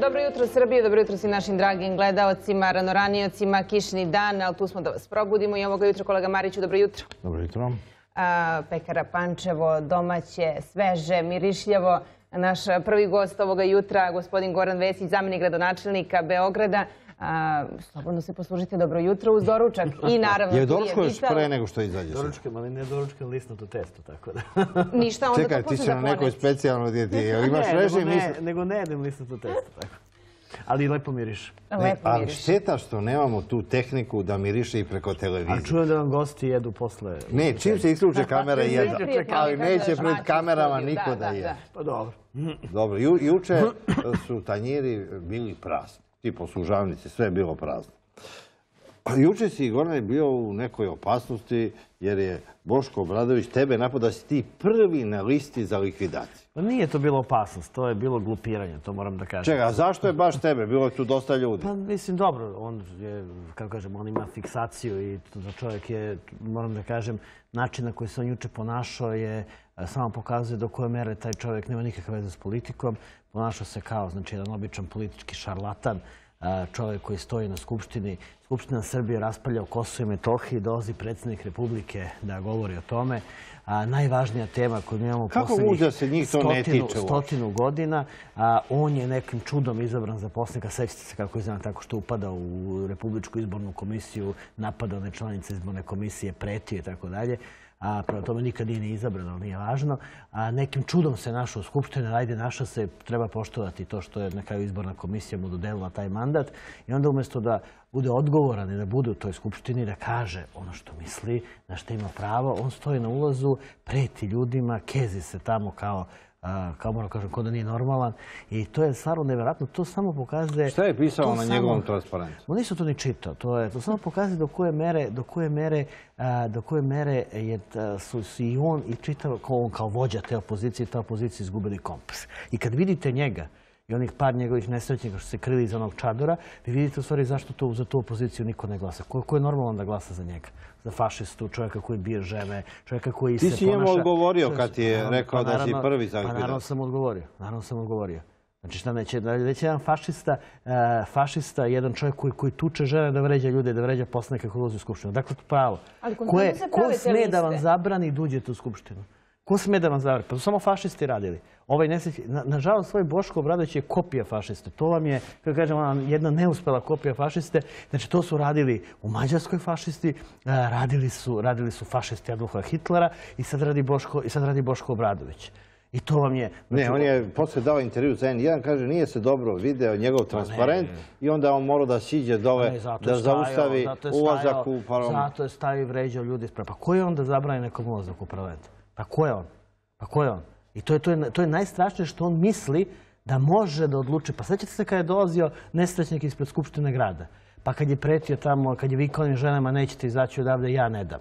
Dobro jutro Srbije, dobro jutro svim našim dragim gledaocima, ranoraniocima, kišni dan, ali tu smo da vas probudimo i ovoga jutra kolega Mariću, dobro jutro. Dobro jutro. A, pekara Pančevo, domaće, sveže, mirišljavo. Naš prvi gost ovoga jutra, gospodin Goran Vesić, zamjenik gradonačelnika Beograda. A, slobodno se poslužite dobro jutro uz doručak i naravno... Je doručko još pre nego što izađe? sad? Doručkam, ali ne doručkam lisnato testo, tako da. Ništa, onda Čekaj, to ti si na nekoj zakloniti. specijalnoj dijeti. Jel imaš ne, režim? nego, nego ne jedem lisnato testo, tako. Ali lepo miriš. Ne, Lepo ali šteta što nemamo tu tehniku da miriše i preko A televizije. čujem da vam gosti jedu posle. Ne, čim se isključe kamera Svi jedna. prijatelji Ali neće pred kamerama niko Da. Pa dobro. Dobro, ju- juče su tanjiri bili prazni. Ti poslužavnici, sve je bilo prazno. Juče si, Gorane, bio u nekoj opasnosti jer je Boško Obradović tebe napao da si ti prvi na listi za likvidaciju. Pa nije to bilo opasnost, to je bilo glupiranje, to moram da kažem. Čekaj, a zašto je baš tebe? Bilo je tu dosta ljudi. Pa mislim, dobro, on je, kako kažem, on ima fiksaciju i to za čovjek je, moram da kažem, način na koji se on juče ponašao je, samo pokazuje do koje mere taj čovjek nema nikakve veze s politikom. Ponašao se kao, znači, jedan običan politički šarlatan, čovjek koji stoji na Skupštini. Skupština Srbije raspravlja o Kosovo i Metohiji, dolazi predsjednik Republike da govori o tome. A, najvažnija tema koju mi imamo u posljednjih stotinu- godina. A, on je nekim čudom izabran za poslanika. Sećate se kako je izabran tako što upada u Republičku izbornu komisiju, napada one članice izborne komisije, pretio i tako dalje. A prema tome nikad nije ni izabran, ali nije važno. A nekim čudom se našao u Skupštini, ajde našao se, treba poštovati to što je na kraju izborna komisija mu dodelila taj mandat. I onda umjesto da bude odgovoran i da bude u toj skupštini, da kaže ono što misli, na što ima pravo, on stoji na ulazu, preti ljudima, kezi se tamo kao kao moram kažem, kao da nije normalan. I to je stvarno nevjerojatno. To samo pokazuje... Šta je pisao na njegovom transparentu? Ma nisu to ni čitao. To, je, to samo pokazuje do koje mere, do koje mere, do koje mere je, su i on i čitav, kao on kao vođa te opozicije, ta opozicija izgubili kompas. I kad vidite njega i onih par njegovih nesrećnika što se krili iza onog čadora, vi vidite u stvari zašto to, za tu opoziciju niko ne glasa. Ko, ko je normalan da glasa za njega? Za fašistu, čovjeka koji bije žene, čovjeka koji Ti se si njemu ponaša... odgovorio kad ti je Naravno, rekao da si prvi za Pa naravno sam odgovorio. Naravno sam odgovorio. Znači šta neće, već jedan fašista, e, fašista, jedan čovjek koji, koji tuče žene da vređa ljude, da vređa poslanike koji ulazi u skupštinu. Dakle, to pravo. Ali Ko, je, ko sme da vam zabrani da uđete u skupštinu? Ko sme da vam? Pa to samo fašisti radili. Ovaj nesreći, na, nažalost, svoj Boško Obradović je kopija fašiste. To vam je, kako kažem, ona jedna neuspela kopija fašiste. Znači, to su radili u Mađarskoj fašisti, a, radili su, radili su fašisti Adolfa Hitlera i sad radi Boško, i sad radi Boško Obradović. I to vam je... Ne, znači, on je posle dao intervju za N1, kaže nije se dobro video njegov transparent i onda on mora da siđe Ne, zato je da zaustavi ulazak u parlament. Zato je stajao i vređao ljudi. Pa ko je on da zabrani nekom ulazak u parlament? Pa ko je on? Pa ko je on? I to je, to je, to je najstrašnije što on misli da može da odluči. Pa sećate se kada je dolazio nesrećnik ispred Skupštine grada? Pa kad je pretio tamo, kad je vikao onim ženama nećete izaći odavde, ja ne dam.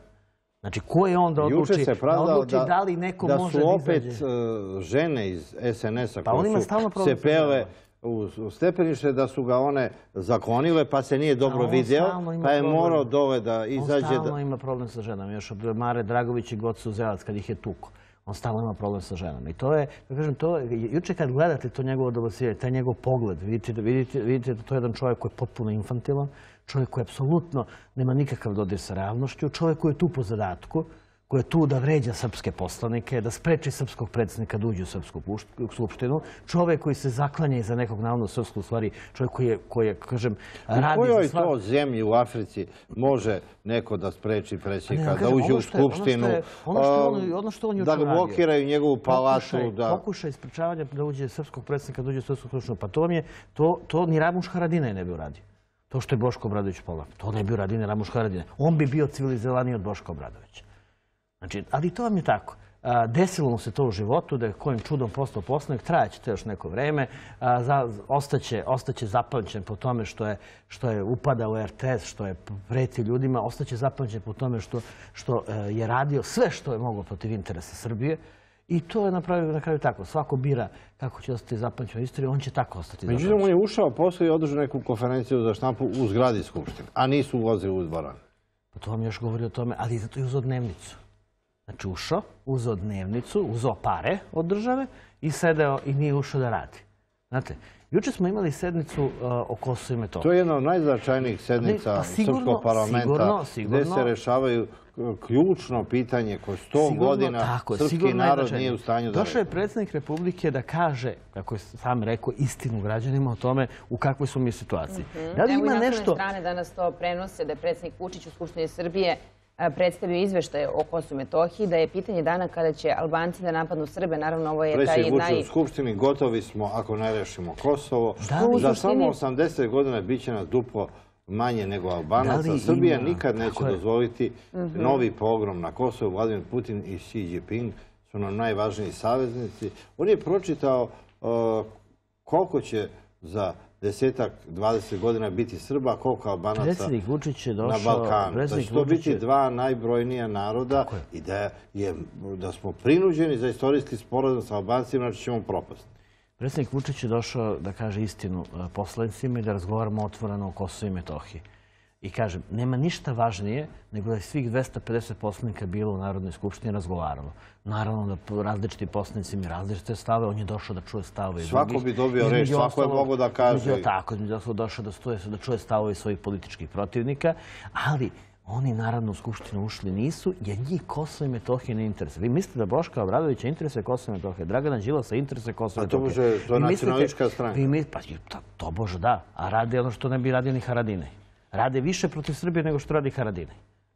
Znači, ko je on da odluči, da, odluči da, da li neko da može su da opet izađe? e, žene iz SNS-a Pa koje su se pele u, stepenište da su ga one zaklonile pa se nije dobro on stalno ima pa je morao dole da On izađe. stalno Da... ima problem sa ženama. Još od Mare Dragović i Gocu Zelac kad ih je tuko. On stalno ima problem sa ženama. I to je, da kažem, to juče kad gledate to njegovo dobacivanje, taj njegov pogled, vidite, da- vidite, vidite da to je jedan čovjek koji je potpuno infantilan, čovjek koji apsolutno nema nikakav dodir sa realnošću, čovjek koji je tu po zadatku, koji je tu da vređa srpske poslanike, da spreči srpskog predsjednika da uđe u srpsku skupštinu, čovjek koji se zaklanja iza nekog navodno srpskog, u stvari čovjek koji je, koji je kažem, U radi kojoj za sva- to zemlji u Africi može neko da spreči predsjednika Ne, da uđe u ono skupštinu, da ga blokiraju njegovu palatu, da... pokušaj sprečavanja da uđe srpskog predsjednika, da uđe u srpsku skupštinu. Pa to vam je, to, to ni Ramuš Haradinaj ne bi uradio. To što je Boško Obradović pola. To ne bi uradio ni Ramuš Haradinaj. On bi bio civilizovaniji od Boška Obradovića. Znači, ali to vam je tako. Desilo mu se to u životu, da je kojim čudom postao poslanik, trajaće to još neko vreme, a, za, ostaće, ostaće zapamćen po tome što je, što je upadao u RTS, što je preti ljudima, ostaće zapamćen po tome što, što e, je radio sve što je moglo protiv interesa Srbije i to je napravio na kraju tako. Svako bira kako će ostati zapamćen u istoriji, on će tako ostati Međutim, on je ušao posle i održao neku konferenciju za štampu u zgradi Skupštine, a nisu ulazili u dvoran. Pa to vam još govori o tome, ali zato je uzeo dnevnicu. Znači ušao, uzeo dnevnicu, uzeo pare od države i sedeo i nije ušao da radi. Znate, Juče smo imali sednicu uh, o Kosovu i Metohiji. To je jedna od najznačajnijih sednica Pa sigurno, Srpskog parlamenta sigurno, gdje se rešavaju uh, ključno pitanje koje sto godina tako, srpski narod nije u stanju da Došao je predsjednik Republike da kaže, kako je sam rekao, istinu građanima o tome u kakvoj su mi situaciji. Da li Evo i ima naslovne nešto... strane danas to prenose da je predsjednik Vučić u Skupštini Srbije predstavio izveštaj o Kosovu i Metohiji, da je pitanje dana kada će Albanci da napadnu Srbe, naravno ovo je taj Predsjednik Vučić naj... u Skupštini, gotovi smo ako ne rešimo Kosovo. Da Za samo suštini- 80 godina bit će nas duplo manje nego Albanaca. Srbija nikad neće je. dozvoliti novi pogrom na Kosovo. Vladimir Putin i Xi Jinping su nam najvažniji saveznici. On je pročitao uh, koliko će za desetak, 20 godina biti Srba, koliko Albanaca Predsjednik Vučić je na došao... Balkanu. Da će to biti dva najbrojnija naroda i da, je, da smo prinuđeni za istorijski sporazum sa Albancima, znači ćemo propasti. Predsjednik Vučić je došao da kaže istinu e, poslanicima i da razgovaramo otvoreno o Kosovu i Metohiji. I kažem, nema ništa važnije nego da je svih 250 poslanika bilo u Narodnoj skupštini razgovaralo. Naravno da različiti poslanici imaju različite stave, on je došao da čuje stavove i Svako drugih. bi dobio reč, svako je mogao da kaže. između- Tako, između ostalog došao da, stoje, da čuje stavove svojih političkih protivnika, ali oni naravno u Skupštinu ušli nisu, jer njih Kosovo i Metohija ne interesuje. Vi mislite da Boška Obradovića interesuje Kosovo i Metohija, Dragana Đilasa interesuje Kosovo i A to može- to je nacionalistička stranka. mi, pa, to, bože da, a rade ono što ne bi radili ni Haradine. Rade više protiv Srbije nego što radi Haradine.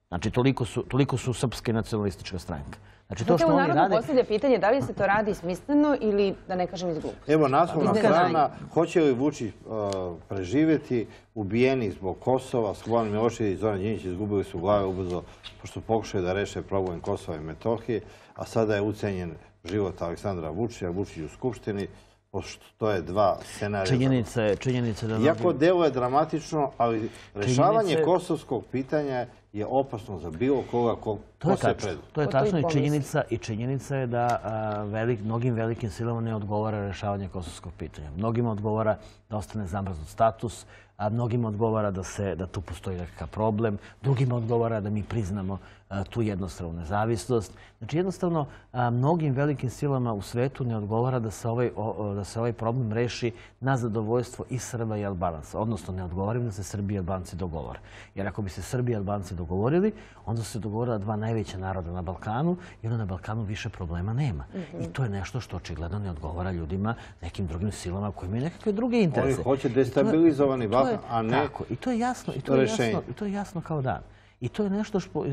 Znači, toliko su, toliko su srpske nacionalistička stranka. Znači, to što u oni narodu rade... postavlja pitanje da li se to radi smisleno ili, da ne kažem, iz gluposti. Evo naslovna strana, hoće li Vučić uh, preživjeti ubijeni zbog Kosova, Slobodan Milošević i Zoran Đinjić izgubili su glave ubrzo pošto pokušaju da reše problem Kosova i Metohije, a sada je ucenjen život Aleksandra Vučića, Vučić u Skupštini, pošto to je dva scenarija. Činjenica je, činjenica je da... Iako delo je dramatično, ali rešavanje Činjenice- kosovskog pitanja je opasno za bilo koga ko, je se tačno. pred. To je Ko to i tačno i činjenica, i činjenica je da a, velik, mnogim velikim silama ne odgovara rešavanje kosovskog pitanja. Mnogima odgovara da ostane zamrznut status, a mnogima odgovara da, se, da tu postoji nekakav problem, drugima odgovara da mi priznamo a, tu jednostranu nezavisnost. Znači jednostavno a, mnogim velikim silama u svetu ne odgovara da se ovaj, o- da se ovaj problem reši na zadovoljstvo i Srba i Albanaca. Odnosno ne odgovorim da se Srbi i Albanci dogovore. Jer ako bi se Srbi i Albanci dogovorili, onda su se dogovorila dva najveća naroda na Balkanu i onda na Balkanu više problema nema. I to je nešto što očigledno ne odgovara ljudima, nekim drugim silama koji imaju nekakve druge interese. hoće I to je- destabilizovani Balkan, a ne Tako, i to je jasno, i to je jasno, i to je jasno kao dan. I to je nešto što,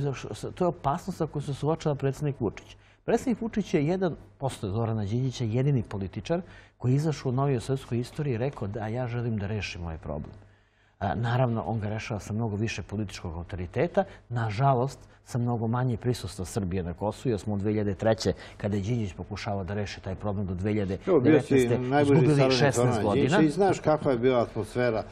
to je opasnost sa kojom se suočava predsjednik Vučić. Predsjednik Vučić je jedan, posle Zorana Đinđića, jedini političar koji je izašao u novijoj srpskoj istoriji i rekao da ja želim da rešim ovaj problem. Naravno, on ga rešava sa mnogo više političkog autoriteta. Nažalost, sa mnogo manje prisustva Srbije na Kosovu, jer smo od 2003. kada je Đinđić pokušavao da reši taj problem do 2019. Evo, bio si najbliži izgubili saradnik 16 Zorana godina. I znaš kakva je bila atmosfera.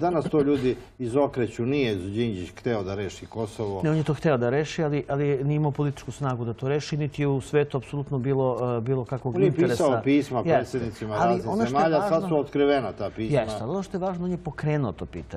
Danas to ljudi izokreću. Nije Đinđić hteo da reši Kosovo. Ne, on je to hteo da reši, ali, ali nije imao političku snagu da to reši, niti je u svetu apsolutno bilo, bilo kakvog On je interesa. pisao pisma predsjednicima raznih ono zemalja, sad su otkrivena ta pisma. Jeste, ali ono što je važno, on je pokrenuo to pitanje.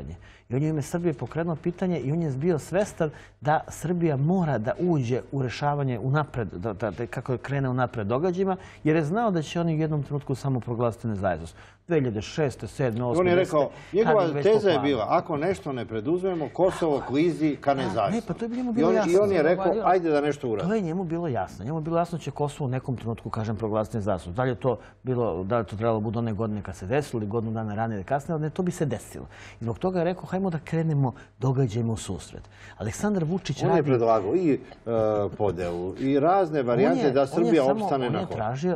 I on je u ime Srbije pokrenuo pitanje i on je bio svestan da Srbija mora da uđe u rešavanje unapred, da, da, kako je krene unapred događajima, jer je znao da će oni u jednom trenutku samo proglasiti nezavisnost. 2006. 7. 8. On je 10., rekao, njegova teza je bila, ako nešto ne preduzmemo, Kosovo klizi ka nezavisnosti. ne, pa to je njemu I bilo on, I jasno. on je rekao, ajde da nešto To uradimo. je njemu bilo jasno. Njemu je bilo jasno da će Kosovo u nekom trenutku, kažem, proglasiti nezavisnost. Da li je to bilo, da li to trebalo bude one godine kad se desilo ili godinu dana ranije ili kasnije, ali ne, to bi se desilo. I zbog toga je rekao, hajmo da krenemo događajima u susret. Aleksandar Vučić On je radi... predlagao i e, podelu i razne On varijante da on Srbija opstane on na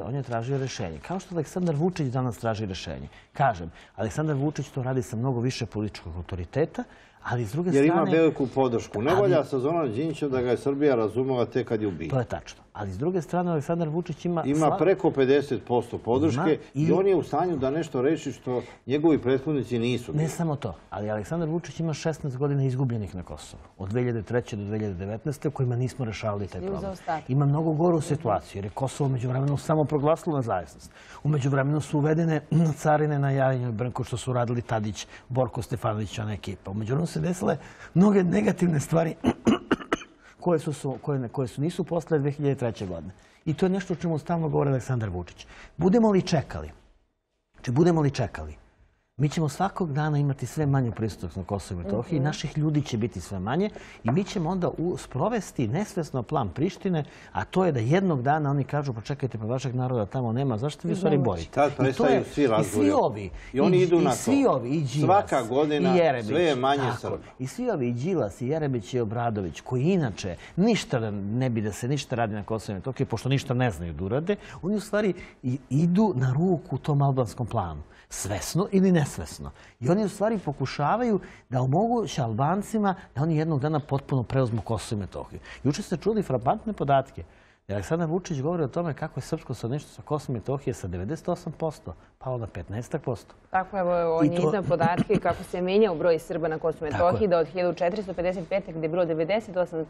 On je tražio rešenje. Kao što Aleksandar Vučić danas traži rešenje. Kažem, Aleksandar Vučić to radi sa mnogo više političkog autoriteta, ali s druge Jer ima strane... veliku podršku. Ne volja sa Zoran Đinćem da ga je Srbija razumela tek kad je ubijen. To je tačno. Ali s druge strane, Aleksandar Vučić ima... Ima sva- preko 50% podrške Ima i i- on je u stanju da nešto reši što njegovi prethodnici nisu. Ne samo to, ali Aleksandar Vučić ima 16 godina izgubljenih na Kosovu. Od 2003. do 2019. u kojima nismo rešavali taj problem. Ima mnogo goru situaciju jer je Kosovo umeđu vremenu samo proglasilo nezavisnost. Umeđu vremenu su uvedene carine na Jarinju i Brnku što su radili Tadić, Borko Stefanović i ona ekipa. Umeđu vremenu se desile mnoge negativne stvari koje, su, koje, koje su nisu posle 2003. godine. I to je nešto o čemu stalno govori Aleksandar Vučić. Budemo li čekali, Znači, budemo li čekali Mi ćemo svakog dana imati sve manju prisutnost na Kosovo i Metohiji, Mhm. naših ljudi će biti sve manje i mi ćemo onda u- sprovesti nesvesno plan Prištine, a to je da jednog dana oni kažu pa čekajte, pa vašeg naroda tamo nema, zašto vi u stvari borite? Tad I to prestaju je- svi I svi ovi. I oni idu na to. svi ovi, i Đilas, Svaka godina i sve je manje Srba. I svi ovi, i Đilas, i Jeremić, i Obradović, koji inače ništa ne bi da se ništa radi na Kosovo i Metohiji, pošto ništa ne znaju da urade, oni u stvari i- idu na ruku tom albanskom planu. Svesno ili nesvesno. I oni u stvari pokušavaju da omoguće Albancima da oni jednog dana potpuno preuzmu Kosovo i Metohiju. Juče ste čuli frapantne podatke. Aleksandar Vučić govori o tome kako je srpsko stanovništvo sa Kosovom i Metohije sa 98% palo na 15%. Tako evo, on je to- iznao podatke kako se menjao broj Srba na Kosovo i je. Metohiji, da od 1455. gdje je bilo 98%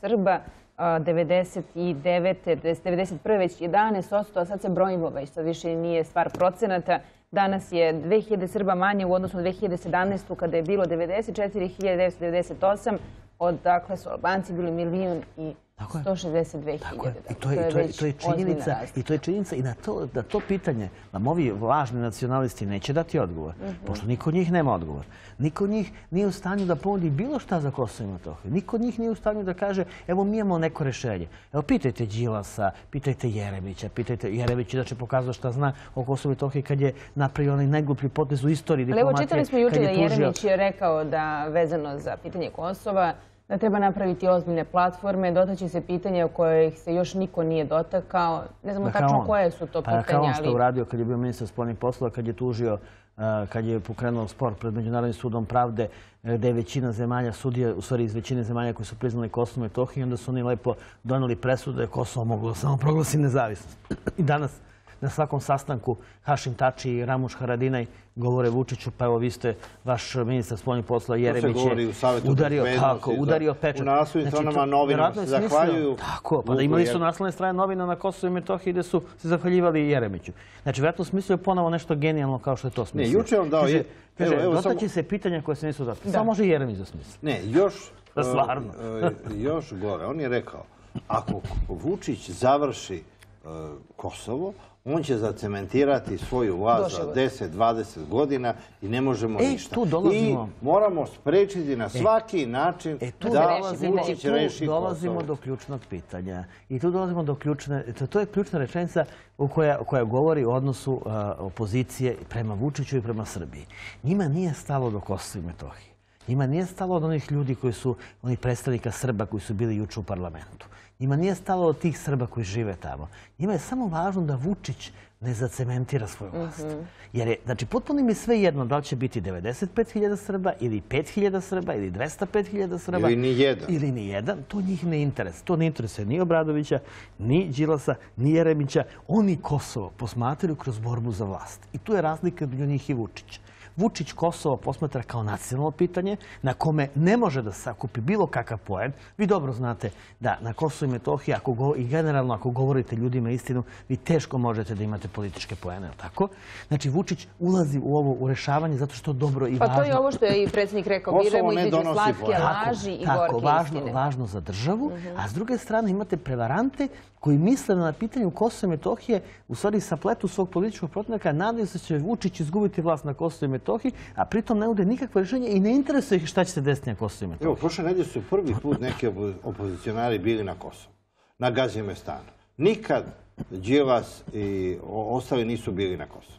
Srba, a, 99. 91. već 11%, a sad se brojimo već, sad više nije stvar procenata. Danas je 2000 Srba manje u odnosu na 2017. kada je bilo 94.998, odakle su Albanci bili milijun i Tako je. 162 Tako je. I to je, to je, to je činjenica. I to je činjenica i na to, da to pitanje nam ovi važni nacionalisti neće dati odgovor. Mhm. Pošto niko od njih nema odgovor. Niko od njih nije u stanju da ponudi bilo šta za Kosovo i Metohiju. Niko od njih nije u stanju da kaže evo mi imamo neko rešenje. Evo pitajte Đilasa, pitajte Jeremića, pitajte Jeremić inače pokazao šta zna o Kosovo i Metohiji kad je napravio onaj najgluplji potez u istoriji Ali evo diplomatije. čitali smo kad da Jeremić je rekao da vezano za pitanje Kosova da treba napraviti ozbiljne platforme, dotaći se pitanja o kojih se još niko nije dotakao. Ne znamo Pa kao tačno on. koje su to Pa kao pitanja, on što je ali uradio kad je bio ministar spoljnih poslova, kad je tužio, a, kad je pokrenuo spor pred Međunarodnim sudom pravde, e, gde je većina zemalja sudija, u stvari iz većine zemalja koji su priznali Kosovo i Metohiju, onda su oni lepo doneli presudu da je Kosovo moglo samo proglasi nezavisnost. I danas na svakom sastanku Hašim Tači i Ramuš Haradinaj govore Vučiću, pa evo vi ste, vaš ministar spoljnih poslova Jeremić je udario, tako, da. udario pečat. U naslovnim Znači, stranama novina se zahvaljuju Tako, pa da imali su naslovne strane novina na Kosovo i Metohiji gde su se zahvaljivali Jeremiću. Znači, vjerojatno smislio ponovo nešto genijalno kao što je to smislio. juče je on dao Kaže, je- kaže evo, evo dotaći samo- se pitanja koje se nisu dotakli. Samo može Jeremić da smisli. Ne, još... Pa stvarno. e, e, još gore. On je rekao, ako Vučić završi e, Kosovo, on će zacementirati svoju vlast za Doživotno. 10-20 godina i ne možemo E, ništa. tu dolazimo- I moramo sprečiti na svaki način E, tu da dolazimo, Vučić reši dolazimo Kosovo. do ključnog pitanja. I tu dolazimo do ključne, to, to je ključna rečenica koja, koja govori o odnosu a, opozicije prema Vučiću i prema Srbiji. Njima nije stalo do Kosova i Metohije. Njima nije stalo od onih ljudi koji su, onih predstavnika Srba koji su bili juče u parlamentu. Njima nije stalo od tih Srba koji žive tamo. Njima je samo važno da Vučić ne zacementira svoju vlast. Jer je, znači, potpuno im je sve jedno da li će biti 95.000 Srba ili 5.000 Srba ili 205.000 Srba. Ili ni jedan. Ili ni jedan. To njih ne interesuje. To ne interesuje ni Obradovića, ni Đilasa, ni Jeremića. Oni Kosovo posmatraju kroz borbu za vlast. I tu je razlika među njih i Vučića. Vučić Kosovo posmatra kao nacionalno pitanje na kome ne može da sakupi bilo kakav poen. Vi dobro znate da na Kosovo i Metohiji ako go, i generalno ako govorite ljudima istinu, vi teško možete da imate političke poene, je li tako? Znači Vučić ulazi u ovo u rešavanje zato što je dobro i Pa važno. to je ovo što je i predsjednik rekao, Kosovo biramo ne između donosi slatke poen. laži i tako, gorke važno, istine. važno za državu, a s druge strane imate prevarante koji misle da na pitanju Kosova i Metohije u stvari sapletu svog političkog protivnika, nadaju se da će Vučić izgubiti vlast na Kosovo i Metohiji, a pritom ne nude nikakve rješenje i ne interesuje ih šta će se desiti na Kosovo i Metohiji. Evo, prošle nedelje su prvi put neki opo- opozicionari bili na Kosovu, na Gazimestanu. Nikad Đilas i ostali nisu bili na Kosovu.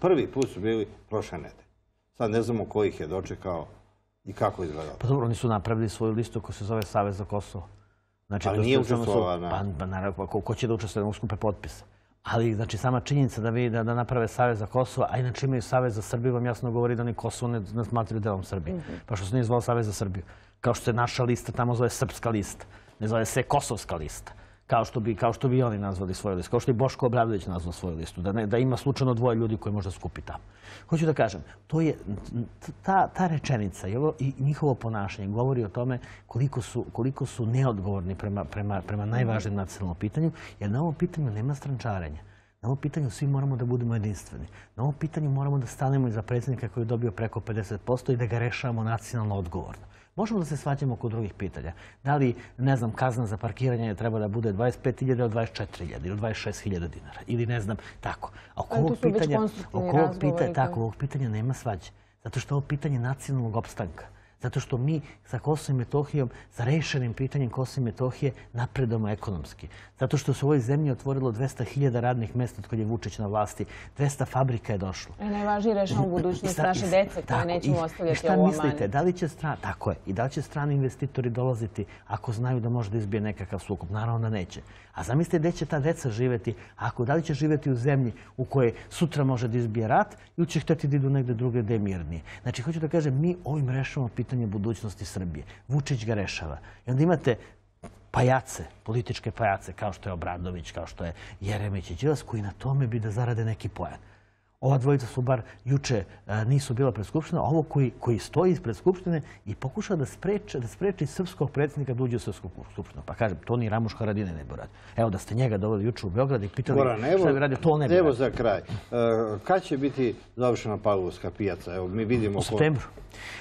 Prvi put su bili prošle nedelje. Sad ne znamo ko ih je dočekao i kako izgledalo. Pa dobro, oni su napravili svoju listu koja se zove Savez za Kosovo. Znači, Ali to su- nije učestvovala na- Pa, pa naravno, pa ko, ko će da učestvuje na uskupe potpisa? Ali, znači, sama činjenica da, vi, da, da naprave Savez za Kosovo, a inače imaju Savez za Srbiju, vam jasno govori da oni Kosovo ne, ne smatraju delom Srbije. Pa što se nije zvao Savez za Srbiju. Kao što se naša lista tamo zove Srpska lista. Ne zove se Kosovska lista. Kao što bi, kao što bi oni nazvali svoju listu. Kao što bi Boško Obradović nazvao svoju listu. Da, ne, da ima slučajno dvoje ljudi koji možda skupi tamo. Hoću da kažem, to je, ta, ta rečenica i, ovo, i njihovo ponašanje govori o tome koliko su, koliko su neodgovorni prema, prema, prema najvažnijem nacionalnom pitanju, jer na ovom pitanju nema strančarenja. Na ovom pitanju svi moramo da budemo jedinstveni. Na ovom pitanju moramo da stanemo iza predsjednika koji je dobio preko 50% i da ga rešavamo nacionalno odgovorno. Možemo da se svađamo oko drugih pitanja. Da li, ne znam, kazna za parkiranje treba da bude 25.000 ili 24.000 ili 26.000 dinara ili ne znam, tako. A oko ovog pitanja, oko ovog pitanja, tako, ovog pitanja nema svađe. Zato što je ovo pitanje nacionalnog opstanka. Zato što mi sa Kosovom i Metohijom, sa rešenim pitanjem Kosova i Metohije, napredamo ekonomski. Zato što se u ovoj zemlji otvorilo 200.000 radnih mjesta od kad je Vučić na vlasti. 200 fabrika je došlo. E, Najvažnije rešamo budućnost I sta- naše i- dece koje nećemo i- ostavljati I šta ovo mislite, da li će strani, tako je, i da li će strani investitori dolaziti ako znaju da može da izbije nekakav sukob? Naravno da neće. A zamislite gdje će ta deca živjeti, ako da li će živjeti u zemlji u kojoj sutra može da izbije rat ili će htjeti da idu negdje druge gdje je mirnije. Znači, hoću da kažem, mi ovim rešavamo pitanje budućnosti Srbije. Vučić ga rešava. I onda imate pajace, političke pajace, kao što je Obradović, kao što je Jeremić i Đilas, koji na tome bi da zarade neki pojan. Ova dvojica su bar juče e, nisu bila pred Skupštinom, a ovo koji, koji stoji ispred Skupštine i pokuša da spreči, da spreči srpskog predsjednika da uđe u srpsku Skupštinu. Pa kažem, to ni Ramuš Haradine ne bi radio. Evo da ste njega doveli juče u Beograd i pitali Goran, evo, šta bi radio, to ne bi evo radio. za kraj. E, kad će biti završena Pavlovska pijaca? Evo, mi vidimo... U septembru.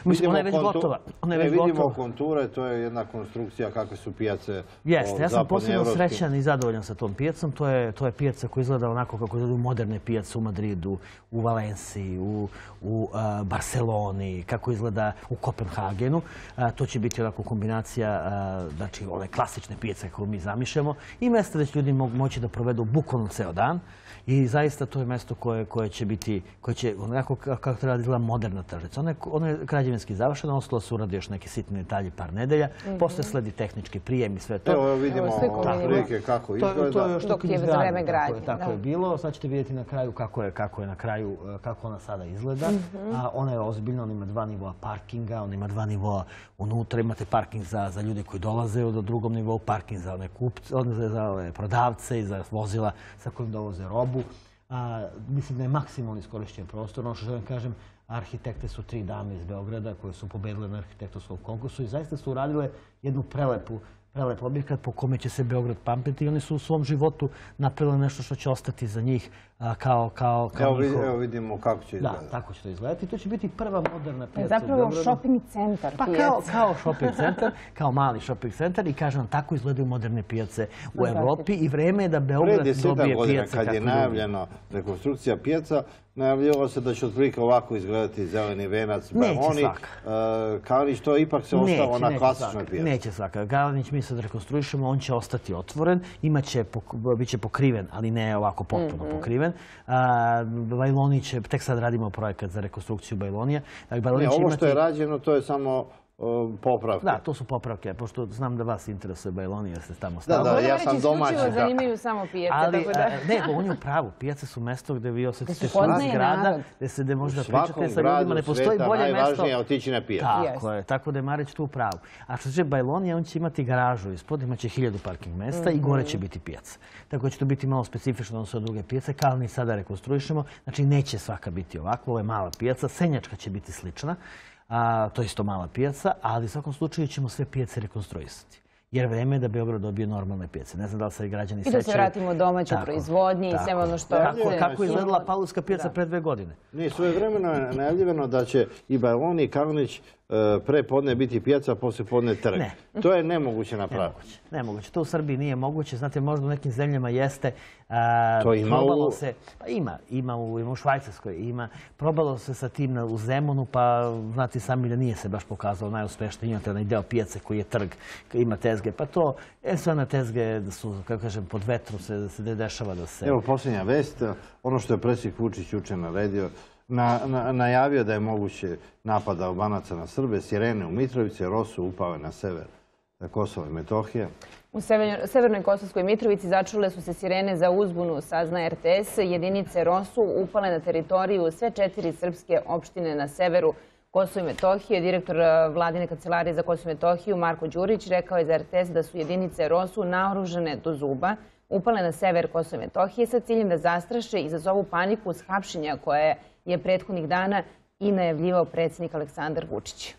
Mislim, ona je već kontu- gotova. Ona je već vidimo gotova. konture, to je jedna konstrukcija kakve su pijace Jeste, ja sam posebno srećan i zadovoljan sa tom pijacom. To je, to je pijaca koja izgleda onako kako izgledaju moderne pijace u Madridu, u Valenciji, u, u a, Barceloni, kako izgleda u Kopenhagenu. A, to će biti onako kombinacija, a, znači ove klasične pijace koje mi zamišljamo i mjesta gdje će ljudi mogu moći da provedu bukvalno ceo dan. I zaista to je mesto koje, koje će biti, koje će onako ka- kako treba da izgleda moderna tržnica. Ono je, ono je građevinski završeno, ostalo su uradi još neki sitni detalji par nedelja. Posle sledi tehnički prijem i sve to. Evo vidimo vidimo. prilike kako To, izgleda. to je još Dok je vreme tako gradnje, je, Tako je bilo. Sad ćete vidjeti na kraju kako je, kako je na kraju, e, kako ona sada izgleda. A, ona je ozbiljna, ona ima dva nivoa parkinga, ona ima dva nivoa unutra. Imate parking za, za ljude koji dolaze do drugom nivou, parking za one kupce, odnosno za prodavce i za vozila sa kojim dovoze robu. A, mislim da je maksimalno iskorišćen prostor. Ono što želim kažem, arhitekte su tri dame iz Beograda koje su pobedile na arhitektonskom konkursu i zaista su uradile jednu prelepu prelep objekat po kome će se Beograd pamtiti i oni su u svom životu napravili nešto što će ostati za njih kao, kao, kao Evo, vid- njihov- evo vidimo kako će Da, izgledati. tako će to izgledati. To će biti prva moderna To pijaca je u zapravo Beogradu. shopping centar Pa pijaca. kao, kao shopping centar, kao mali shopping centar i kažem vam, tako izgledaju moderne pijace u. Europi i vreme je da Beograd dobije godina, pijace kad kako je drugi. najavljena rekonstrukcija pijaca, najavljivalo se da će otprilike ovako izgledati zeleni venac, Neće svaka. E, Kalinić to ipak se ostalo na klasičnoj svaka, pijaci. Neće svaka. Galanić mi sad rekonstruišemo, on će ostati otvoren, imaće, bit će pokriven, ali ne ovako potpuno Mhm. pokriven. A, Bajloni će, tek sad radimo projekat za rekonstrukciju Bajlonija. Ne, će ovo što je rađeno, to je samo popravke. Da, to su popravke, pošto znam da vas interesuje Bajloni, jer ste tamo Da, stalno. da, Moram ja sam domaći, isključivo da. zanimaju samo pijace, Ali, tako da... a, ne, on je u pravu. Pijace su mesto gdje vi osjetite poznaje zgrada, narod. gdje se gdje možda U svakom pričate sa ljudima, gradu ne postoji sveta bolje mesto. najvažnije je otići na pijacu. Tako je, tako da je Marić tu u pravu. A što se tiče Bajlonija, on će imati garažu ispod, imaće hiljadu parking mesta i gore će biti pijaca. Tako da će to biti malo specifično odnosno od druge pijace, kao ni sada rekonstruišemo. Znači neće svaka biti ovako, ovo je mala pijaca, Senjačka će biti slična, a, to je isto mala pijaca, ali u svakom slučaju ćemo sve pijace rekonstruisati. Jer vreme je da Beograd dobije normalne pijace. Ne znam da li se građani I da sećaju. se vratimo domaćoj proizvodnji i svemu ono što... Kako, kako je izgledala Pavlovska pijaca pre dve godine? Ne, svoje vremeno je najavljivano da će i Bajloni i Kalinić e, pre podne biti pijaca, a poslije podne trg. Ne. To je nemoguće napraviti. Nemoguće. Nemoguće. To u Srbiji nije moguće. Znate, možda u nekim zemljama jeste. a, To ima u- se, pa ima, ima u, ima u Švajcarskoj, ima. Probalo se sa tim u Zemunu, pa znate sami da nije se baš pokazalo najuspješnije. Imate onaj deo pijace koji je trg, ima tezge, pa to, e, sve na tezge da su, kako kažem, pod vetru se, se dešava da se... Evo posljednja vest, ono što je predsjednik Vučić juče naredio, na, na- najavio da je moguće napada Albanaca na Srbe, sirene u Mitrovici, Rosu upale na sever Kosova i Metohije. U Severnoj- Kosovskoj Mitrovici začule su se sirene za uzbunu, sazna RTS. Jedinice ROSU upale na teritoriju sve četiri srpske opštine na severu Kosova i Metohije. Direktor eh, vladine kancelarije za Kosovo i Metohiju Marko Đurić rekao je za RTS da su jedinice ROSU naoružene do zuba upale na sever Kosova i Metohije sa ciljem da zastraše i izazovu paniku s hapšenja koje je prethodnih dana i najavljivao predsjednik Aleksandar Vučić.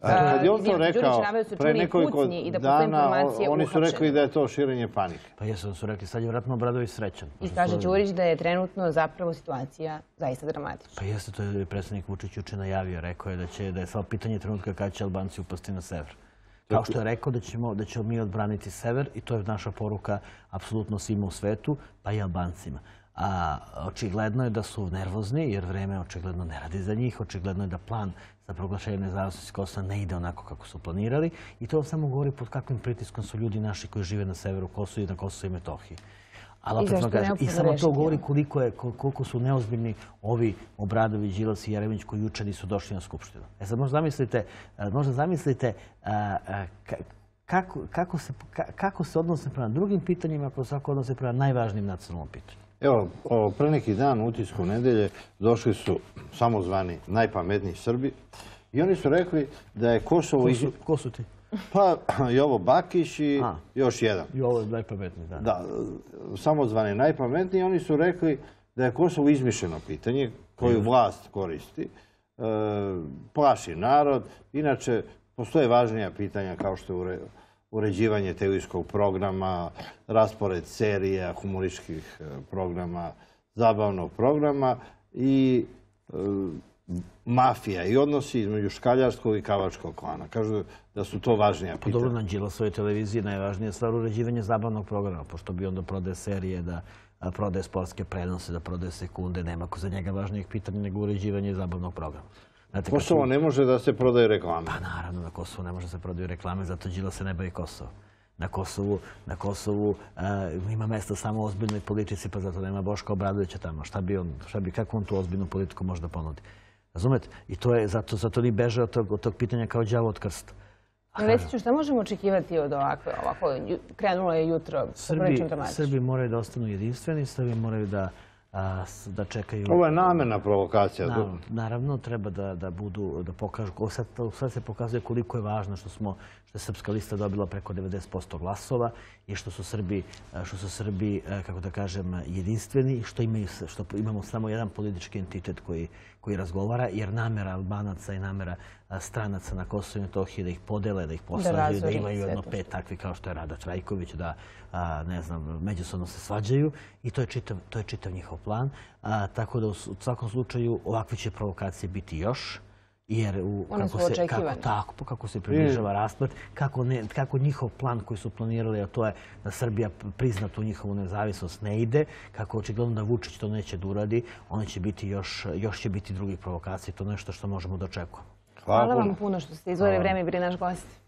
A Kad je on to rekao, pre nekoliko dana, oni su rekli da je to širenje panike. Pa jesu su rekli, sad je vjerojatno Obradović srećan. I kaže Đurić da je trenutno zapravo situacija zaista dramatična. Pa jeste, to je predsjednik Vučić juče najavio. Rekao je da, će, da je samo pitanje trenutka kada će Albanci upasti na sever. Kao što je rekao da ćemo, da ćemo mi odbraniti sever i to je naša poruka apsolutno svima u svetu, pa i Albancima. A očigledno je da su nervozni jer vreme očigledno ne radi za njih. Očigledno je da plan za proglašenje nezavisnosti Kosova ne ide onako kako su planirali i to vam samo govori pod kakvim pritiskom su ljudi naši koji žive na severu Kosova i na Kosovo i Metohiji. Ali opet vam kažem, I samo to govori koliko, je, kol- koliko su neozbiljni ovi Obradović, Đilas i Jeremić koji juče nisu došli na Skupštinu. E sad možda zamislite, e, možda zamislite a, a, ka- kako, kako, se, ka- kako se odnose prema drugim pitanjima, ako se odnose prema najvažnijim nacionalnom pitanju. Evo, o, pre neki dan u utisku nedelje došli su samozvani najpametniji Srbi i oni su rekli da je Kosovo... Ko su, ko su ti? Pa Jovo Bakić i A. još jedan. I ovo je najpametniji, da. Da, samozvani najpametniji, oni su rekli da je Kosovo izmišljeno pitanje koju vlast koristi, e, plaši narod. Inače, postoje važnija pitanja kao što je ure- uređivanje televizijskog programa, raspored serija, humorističkih e, programa, zabavnog programa i e, mafija i odnosi između škaljarskog i kavačkog klana. Kažu da su to važnija Pa dobro, pitanja. na Đilasovoj televiziji najvažnija stvar uređivanje zabavnog programa, pošto bi onda prodaje serije, da prodaje sportske prenose, da prodaje sekunde, nema ko za njega važnijih pitanja nego uređivanje zabavnog programa. Znate, Kosovo su- ne može da se prodaje reklame. Pa naravno, na Kosovu ne može se prodaju reklame, zato Đilas se ne bavi Kosovo. Na Kosovu, na Kosovu a, ima mesta samo ozbiljnoj politici, pa zato nema Boška Obradovića tamo. Šta bi on, šta bi, kako on tu ozbiljnu politiku može da ponudi? Razumete? I to je, zato, zato ni beže od tog, od tog pitanja kao đavo od krsta. Recite, šta možemo očekivati od ovakve, ovako, krenulo je jutro sa Srbi, prilično dramatično. Srbi moraju da ostanu jedinstveni, Srbi moraju da, da čekaju... Ovo je namerna provokacija. Naravno, naravno, treba da, da budu, da pokažu, o, sad, se pokazuje koliko je važno što smo, što je Srpska lista dobila preko 90% glasova i što su Srbi, što su Srbi, kako da kažem, jedinstveni i što, imaju, što imamo samo jedan politički entitet koji, koji razgovara, jer namera Albanaca i namera stranaca na Kosovo i Metohiji da ih podele, da ih posvađaju, da, razore imaju jedno pet takvi kao što je Rada Trajković, da a, ne znam, međusobno se svađaju i to je čitav, to je čitav njihov plan. A, tako da u, svakom slučaju ovakve će provokacije biti još jer u, su kako, se, kako, tako, kako se približava rasplet, kako, ne, kako njihov plan koji su planirali, a to je da Srbija prizna tu njihovu nezavisnost, ne ide, kako očigledno da Vučić to neće da uradi, one će biti još, još će biti drugih provokacija, to je nešto što možemo da očekujemo. Hvala vam puno što ste izvojili vreme i bili naš gost.